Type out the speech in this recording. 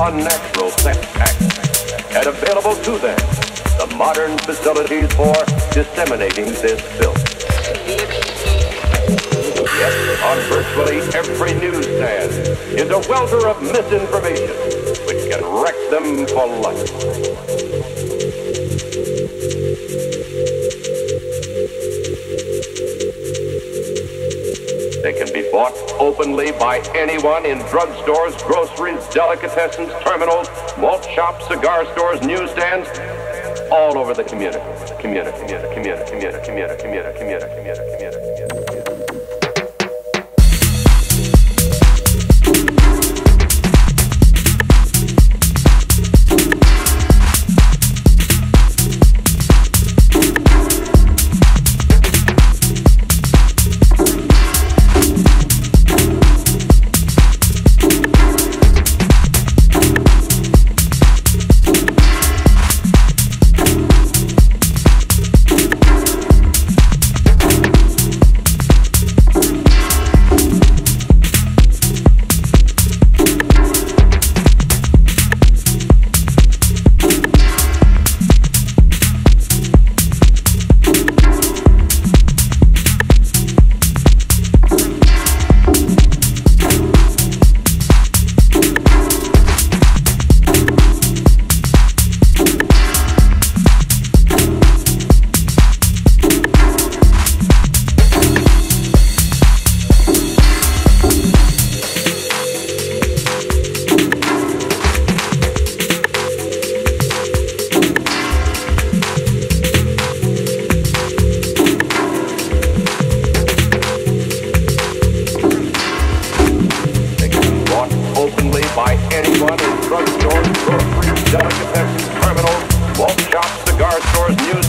unnatural sex acts, and available to them the modern facilities for disseminating this filth. Yes, on virtually every newsstand is a welter of misinformation which can wreck them for life. Bought openly by anyone in drugstores, groceries, delicatessens, terminals, malt shops, cigar stores, newsstands, all over the community. Community, community, community, community, community, community, community, community, community, anyone in drugstores, groceries, delicatessens, terminals, malt shops, cigar stores, news